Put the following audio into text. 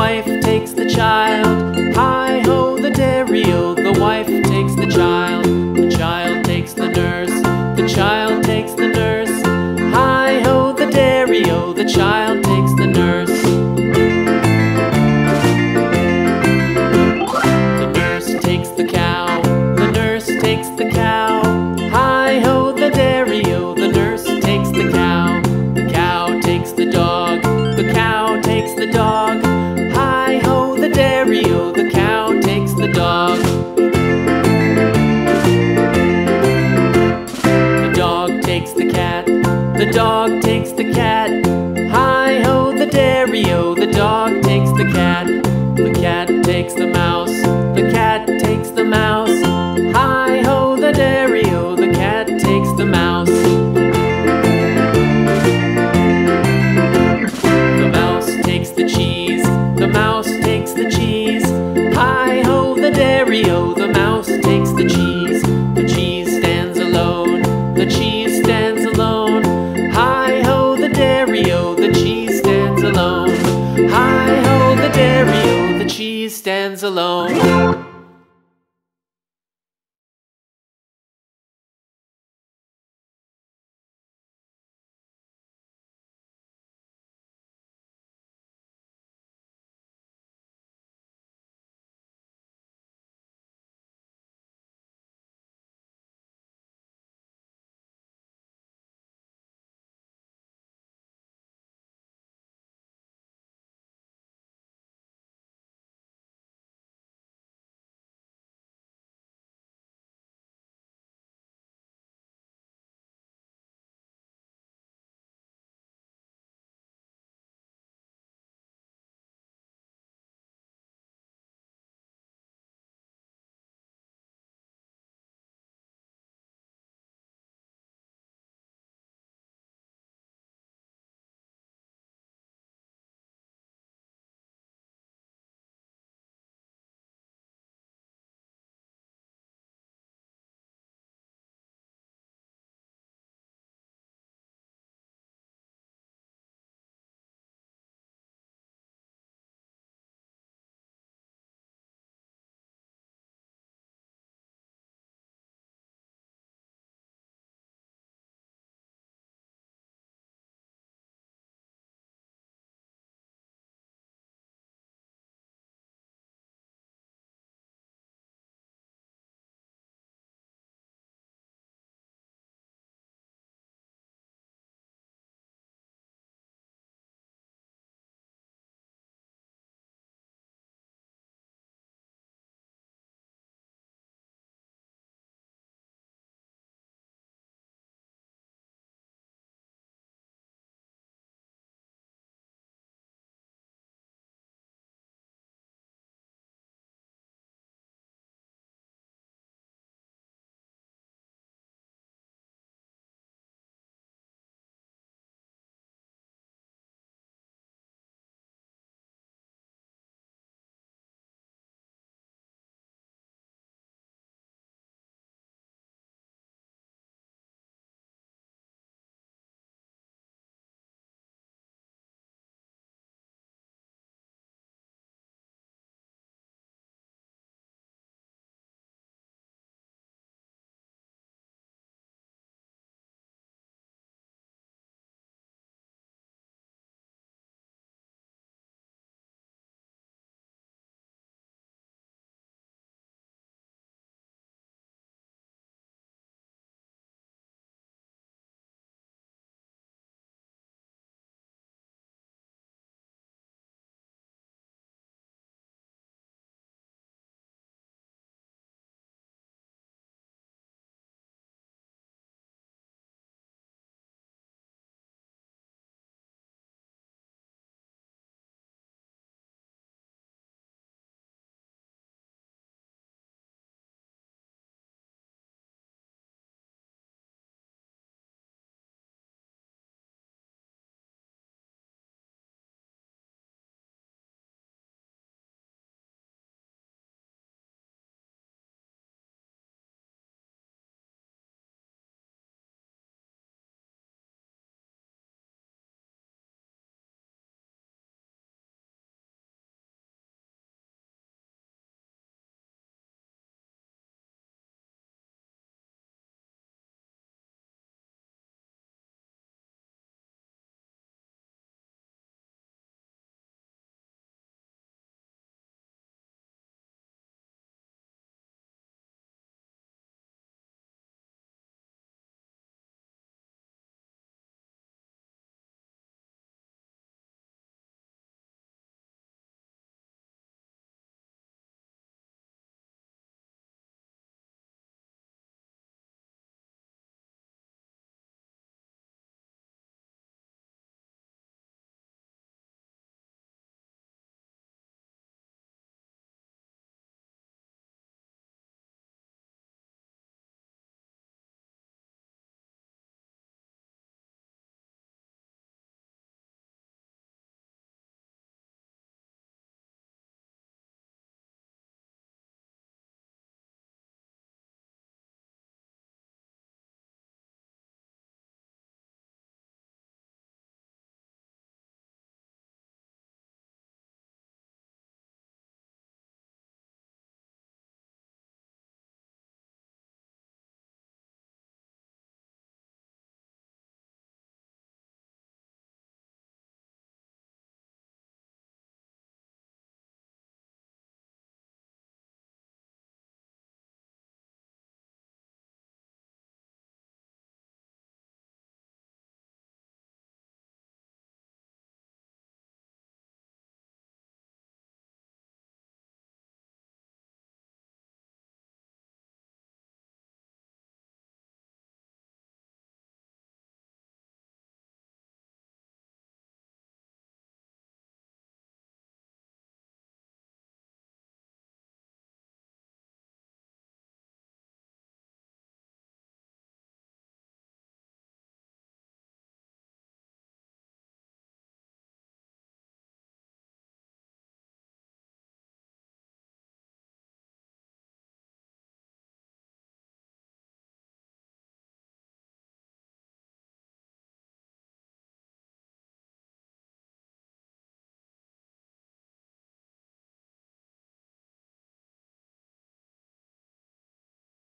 wife takes the child. Hi ho, the dairy the wife makes the mountain. stands alone.